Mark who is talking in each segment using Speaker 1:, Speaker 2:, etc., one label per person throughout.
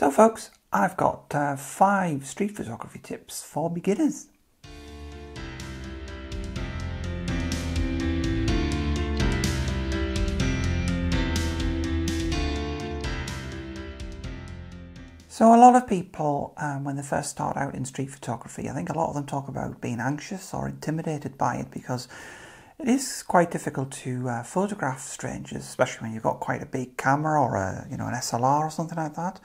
Speaker 1: So, folks, I've got uh, five street photography tips for beginners. So, a lot of people, um, when they first start out in street photography, I think a lot of them talk about being anxious or intimidated by it because it is quite difficult to uh, photograph strangers, especially when you've got quite a big camera or a you know an SLR or something like that.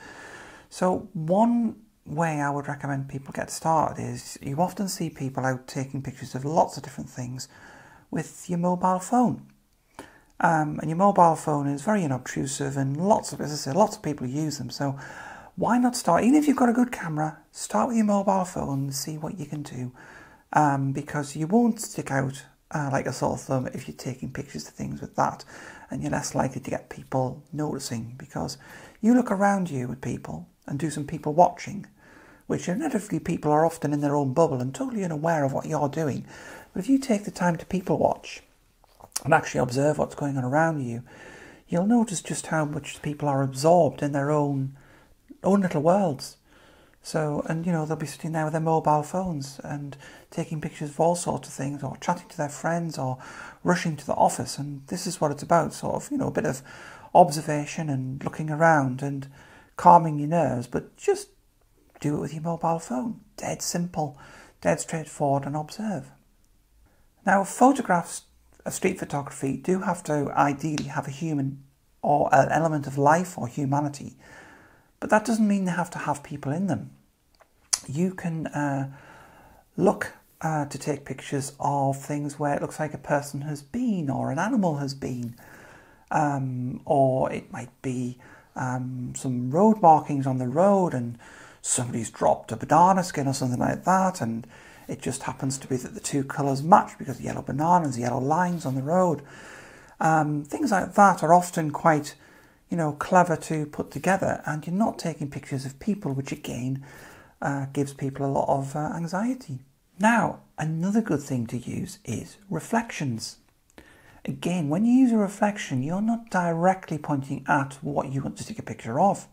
Speaker 1: So one way I would recommend people get started is you often see people out taking pictures of lots of different things with your mobile phone. Um, and your mobile phone is very unobtrusive, and lots of, as I say, lots of people use them. So why not start? Even if you've got a good camera, start with your mobile phone and see what you can do, um, because you won't stick out uh, like a sore thumb if you're taking pictures of things with that, and you're less likely to get people noticing because you look around you with people and do some people watching, which inevitably people are often in their own bubble and totally unaware of what you're doing. But if you take the time to people watch and actually observe what's going on around you, you'll notice just how much people are absorbed in their own own little worlds. So, and you know, they'll be sitting there with their mobile phones and taking pictures of all sorts of things, or chatting to their friends, or rushing to the office. And this is what it's about sort of, you know, a bit of observation and looking around and calming your nerves, but just do it with your mobile phone. Dead simple, dead straightforward, and observe. Now, photographs of street photography do have to ideally have a human or an element of life or humanity, but that doesn't mean they have to have people in them. You can uh, look uh, to take pictures of things where it looks like a person has been or an animal has been, um, or it might be um, some road markings on the road and somebody's dropped a banana skin or something like that and it just happens to be that the two colours match because yellow bananas, yellow lines on the road. Um, things like that are often quite, you know, clever to put together, and you're not taking pictures of people, which again uh, gives people a lot of uh, anxiety. Now, another good thing to use is reflections. Again, when you use a reflection, you're not directly pointing at what you want to take a picture of.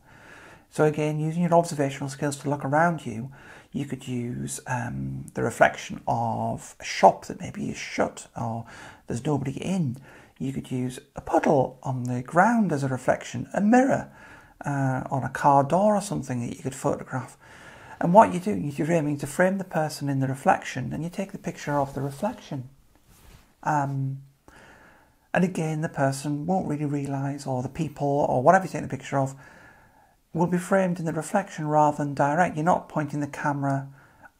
Speaker 1: So, again, using your observational skills to look around you, you could use um, the reflection of a shop that maybe is shut or there's nobody in. You could use a puddle on the ground as a reflection, a mirror uh, on a car door or something that you could photograph. And what you do, is you're aiming to frame the person in the reflection and you take the picture of the reflection. Um, and again, the person won't really realise, or the people, or whatever you're taking the picture of, will be framed in the reflection rather than direct. You're not pointing the camera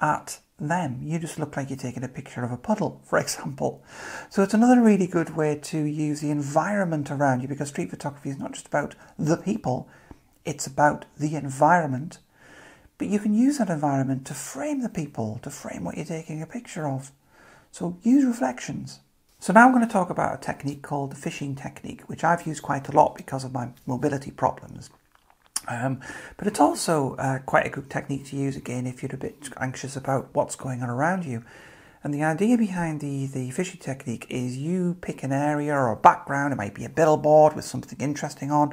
Speaker 1: at them. You just look like you're taking a picture of a puddle, for example. So it's another really good way to use the environment around you because street photography is not just about the people, it's about the environment. But you can use that environment to frame the people, to frame what you're taking a picture of. So use reflections. So now I'm going to talk about a technique called the fishing technique, which I've used quite a lot because of my mobility problems. Um, but it's also uh, quite a good technique to use again if you're a bit anxious about what's going on around you. And the idea behind the, the fishing technique is you pick an area or a background, it might be a billboard with something interesting on,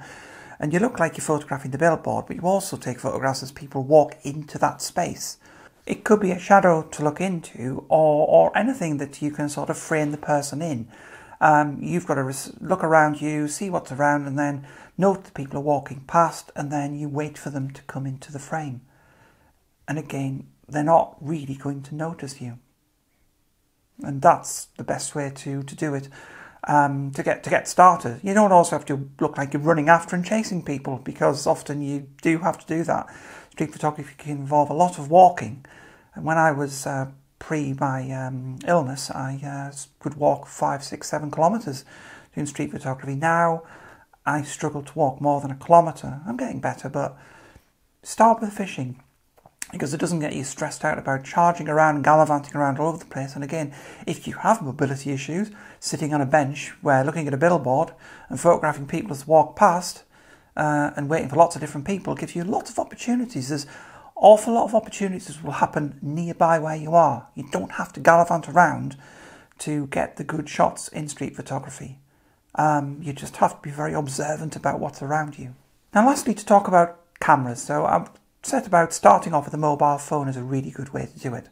Speaker 1: and you look like you're photographing the billboard, but you also take photographs as people walk into that space. It could be a shadow to look into or, or anything that you can sort of frame the person in. Um, you've got to look around you, see what's around, and then note the people are walking past, and then you wait for them to come into the frame. And again, they're not really going to notice you. And that's the best way to, to do it. Um, to get to get started, you don't also have to look like you're running after and chasing people because often you do have to do that. Street photography can involve a lot of walking, and when I was uh, pre my um, illness, I uh, could walk five, six, seven kilometres doing street photography. Now I struggle to walk more than a kilometre. I'm getting better, but start with fishing because it doesn't get you stressed out about charging around gallivanting around all over the place. And again, if you have mobility issues, sitting on a bench where looking at a billboard and photographing people as walk past uh, and waiting for lots of different people gives you lots of opportunities. There's awful lot of opportunities will happen nearby where you are. You don't have to gallivant around to get the good shots in street photography. Um, you just have to be very observant about what's around you. Now, lastly, to talk about cameras. So I've set about starting off with a mobile phone is a really good way to do it.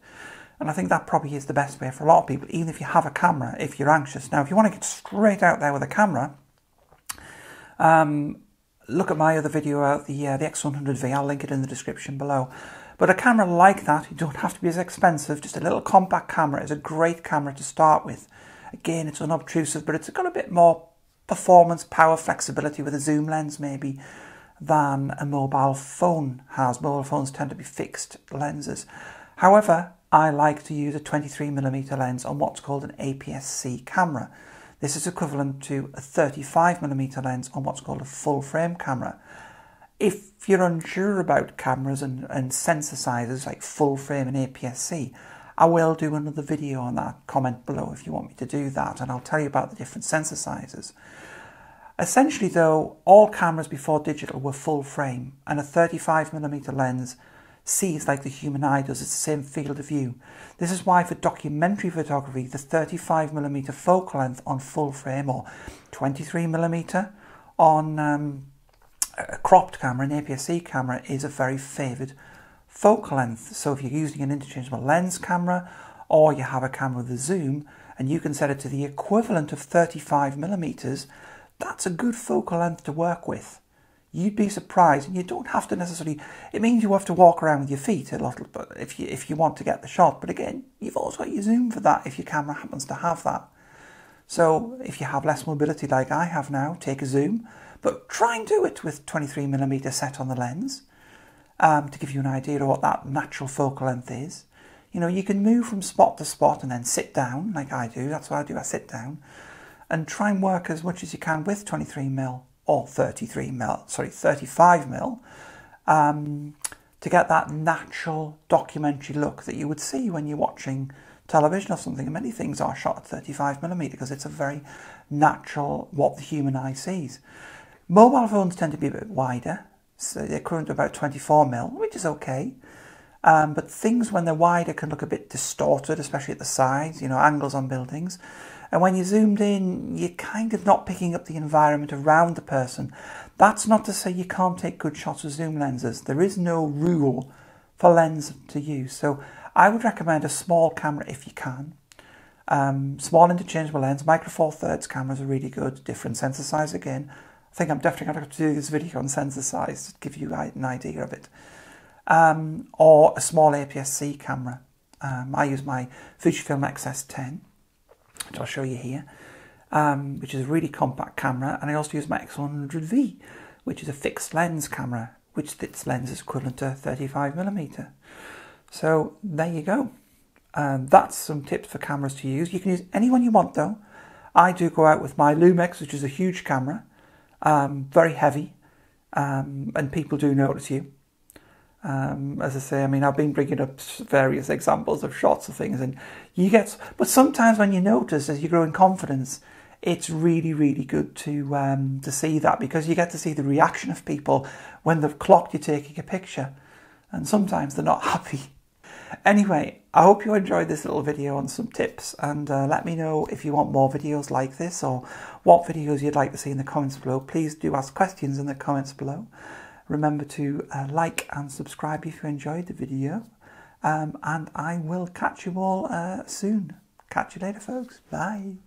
Speaker 1: And I think that probably is the best way for a lot of people, even if you have a camera, if you're anxious. Now, if you want to get straight out there with a camera, um, look at my other video out the uh, the X100V. I'll link it in the description below. But a camera like that, you don't have to be as expensive. Just a little compact camera is a great camera to start with. Again, it's unobtrusive, but it's got a bit more performance, power, flexibility with a zoom lens maybe than a mobile phone has. Mobile phones tend to be fixed lenses. However, I like to use a 23mm lens on what's called an APS-C camera. This is equivalent to a 35mm lens on what's called a full frame camera. If you're unsure about cameras and, and sensor sizes like full frame and APS-C, I will do another video on that. Comment below if you want me to do that and I'll tell you about the different sensor sizes. Essentially though, all cameras before digital were full frame and a 35mm lens sees like the human eye does. It's the same field of view. This is why for documentary photography, the 35mm focal length on full frame or 23mm on um, a cropped camera, an APS-C camera, is a very favoured focal length. So if you're using an interchangeable lens camera or you have a camera with a zoom and you can set it to the equivalent of 35 millimeters, that's a good focal length to work with. You'd be surprised, and you don't have to necessarily. It means you have to walk around with your feet a lot, bit if you if you want to get the shot. But again, you've also got your zoom for that if your camera happens to have that. So if you have less mobility like I have now, take a zoom, but try and do it with 23mm set on the lens um, to give you an idea of what that natural focal length is. You know, you can move from spot to spot and then sit down like I do. That's what I do. I sit down and try and work as much as you can with 23mm or 33mm, sorry, 35mm um, to get that natural documentary look that you would see when you're watching television or something. And many things are shot at 35mm because it's a very natural what the human eye sees. Mobile phones tend to be a bit wider, so they're current about 24mm, which is okay. Um, but things when they're wider can look a bit distorted, especially at the sides, you know, angles on buildings. And when you zoomed in, you're kind of not picking up the environment around the person. That's not to say you can't take good shots with zoom lenses. There is no rule for lens to use. So I would recommend a small camera if you can. Um, small interchangeable lens, micro four thirds cameras are really good. Different sensor size again. I think I'm definitely going to have to do this video on sensor size to give you an idea of it. Um, or a small APS-C camera. Um, I use my Fujifilm X-S10, which I'll show you here, um, which is a really compact camera. And I also use my X100V, which is a fixed lens camera, which its lens is equivalent to 35 millimeter. So there you go. Um, that's some tips for cameras to use. You can use any one you want though. I do go out with my Lumix, which is a huge camera, um, very heavy, um, and people do notice you. Um, as I say, I mean, I've been bringing up various examples of shots of things, and you get. But sometimes when you notice, as you grow in confidence, it's really, really good to um, to see that because you get to see the reaction of people when they've clocked you taking a picture, and sometimes they're not happy. Anyway, I hope you enjoyed this little video on some tips, and uh, let me know if you want more videos like this or what videos you'd like to see in the comments below. Please do ask questions in the comments below. Remember to uh, like and subscribe if you enjoyed the video. Um, and I will catch you all uh, soon. Catch you later, folks. Bye.